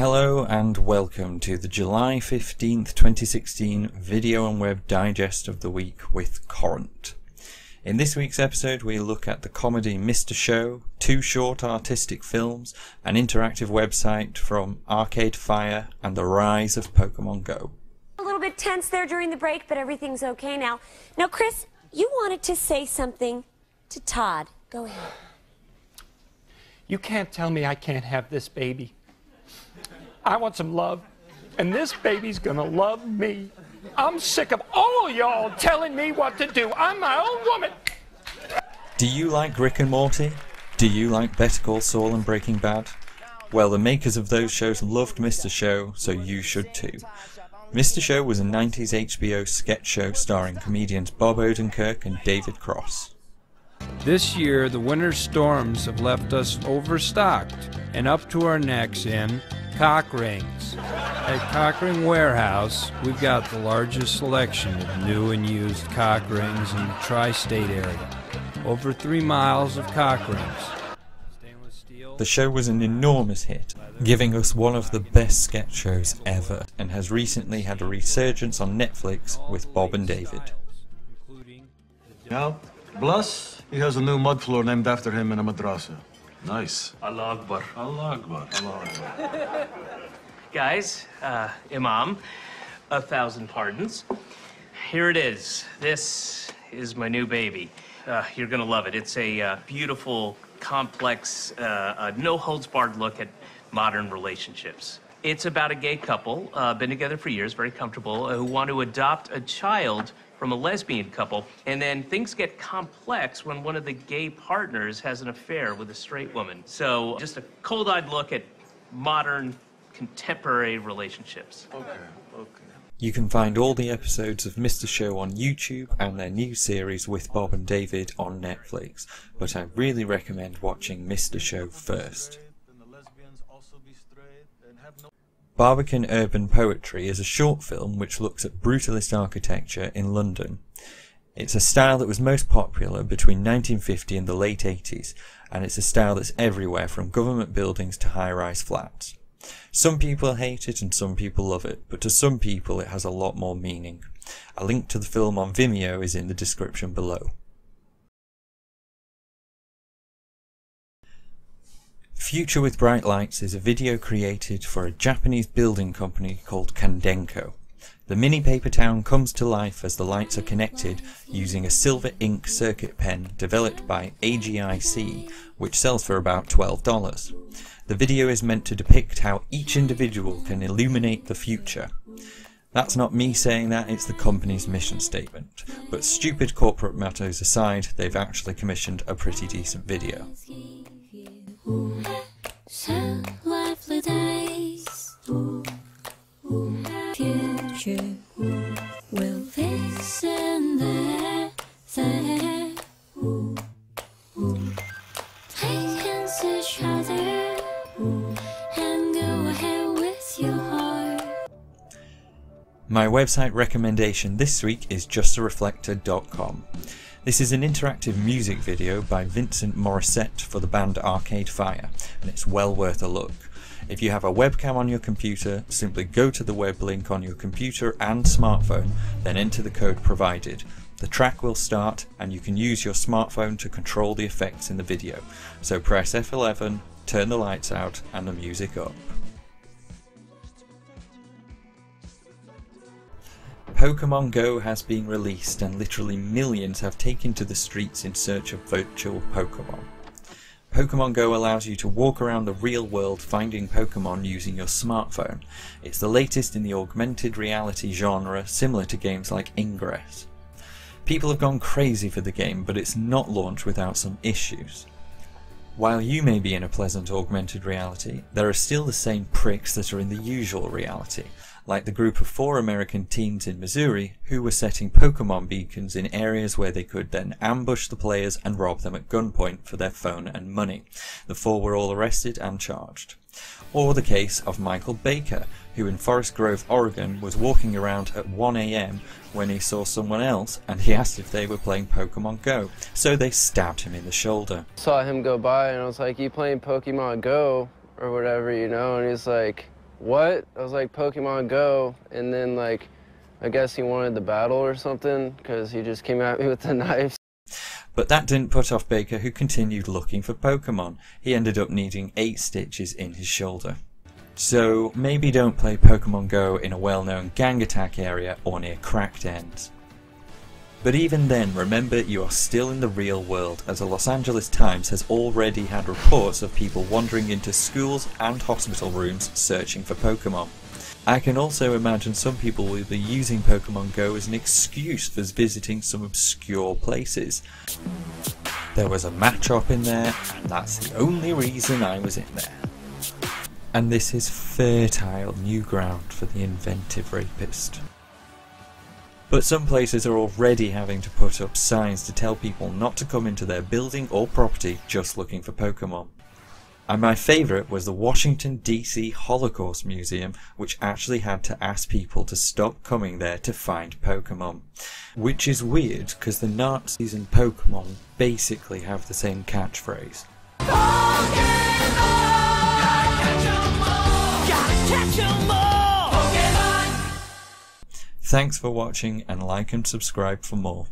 Hello and welcome to the July 15th, 2016 video and web digest of the week with Corrant. In this week's episode, we look at the comedy Mr. Show, two short artistic films, an interactive website from Arcade Fire, and the rise of Pokemon Go. A little bit tense there during the break, but everything's okay now. Now, Chris, you wanted to say something to Todd. Go ahead. You can't tell me I can't have this baby. I want some love, and this baby's gonna love me. I'm sick of all y'all telling me what to do. I'm my own woman. Do you like Rick and Morty? Do you like Better Call Saul and Breaking Bad? Well, the makers of those shows loved Mr. Show, so you should too. Mr. Show was a 90s HBO sketch show starring comedians Bob Odenkirk and David Cross. This year, the winter storms have left us overstocked and up to our necks in cock rings. At Cockring Warehouse, we've got the largest selection of new and used cock rings in the tri state area. Over three miles of cock rings. Stainless steel. The show was an enormous hit, giving us one of the best sketch shows ever, and has recently had a resurgence on Netflix with Bob and David. including Yeah, plus he has a new mud floor named after him in a madrasa. Nice. Allah Akbar. Allah Akbar. Allah Akbar. Guys, uh, Imam, a thousand pardons. Here it is. This is my new baby. Uh, you're gonna love it. It's a uh, beautiful, complex, uh, uh, no holds barred look at modern relationships. It's about a gay couple, uh, been together for years, very comfortable, uh, who want to adopt a child from a lesbian couple, and then things get complex when one of the gay partners has an affair with a straight woman. So, just a cold eyed look at modern, contemporary relationships. Okay, okay. You can find all the episodes of Mr. Show on YouTube and their new series with Bob and David on Netflix, but I really recommend watching Mr. Show first. Barbican Urban Poetry is a short film which looks at brutalist architecture in London. It's a style that was most popular between 1950 and the late 80s, and it's a style that's everywhere from government buildings to high rise flats. Some people hate it and some people love it, but to some people it has a lot more meaning. A link to the film on Vimeo is in the description below. Future with Bright Lights is a video created for a Japanese building company called Kandenko. The mini paper town comes to life as the lights are connected using a silver ink circuit pen developed by AGIC, which sells for about $12. The video is meant to depict how each individual can illuminate the future. That's not me saying that, it's the company's mission statement. But stupid corporate matters aside, they've actually commissioned a pretty decent video. My website recommendation this week is justareflektor.com. This is an interactive music video by Vincent Morisset for the band Arcade Fire, and it's well worth a look. If you have a webcam on your computer, simply go to the web link on your computer and smartphone, then enter the code provided. The track will start, and you can use your smartphone to control the effects in the video. So press F11, turn the lights out, and the music up. Pokemon Go has been released and literally millions have taken to the streets in search of virtual Pokemon. Pokemon Go allows you to walk around the real world finding Pokemon using your smartphone. It's the latest in the augmented reality genre, similar to games like Ingress. People have gone crazy for the game, but it's not launched without some issues. While you may be in a pleasant augmented reality, there are still the same pricks that are in the usual reality, like the group of four American teens in Missouri who were setting Pokemon beacons in areas where they could then ambush the players and rob them at gunpoint for their phone and money. The four were all arrested and charged. Or the case of Michael Baker, who in Forest Grove, Oregon was walking around at 1am when he saw someone else and he asked if they were playing Pokemon Go, so they stabbed him in the shoulder. saw him go by and I was like, "You playing Pokemon Go or whatever, you know?" And he's like, what? I was like, Pokemon Go. And then, like, I guess he wanted the battle or something because he just came at me with the knife. But that didn't put off Baker, who continued looking for Pokemon. He ended up needing 8 stitches in his shoulder. So maybe don't play Pokemon Go in a well known gang attack area or near cracked ends. But even then, remember you are still in the real world, as the Los Angeles Times has already had reports of people wandering into schools and hospital rooms searching for Pokemon. I can also imagine some people will be using Pokemon Go as an excuse for visiting some obscure places. There was a Machop in there, and that's the only reason I was in there. And this is fertile new ground for the inventive rapist. But some places are already having to put up signs to tell people not to come into their building or property just looking for Pokemon. And my favourite was the Washington DC Holocaust Museum, which actually had to ask people to stop coming there to find Pokemon. Which is weird because the Nazis and Pokemon basically have the same catchphrase. Thanks for watching and like and subscribe for more.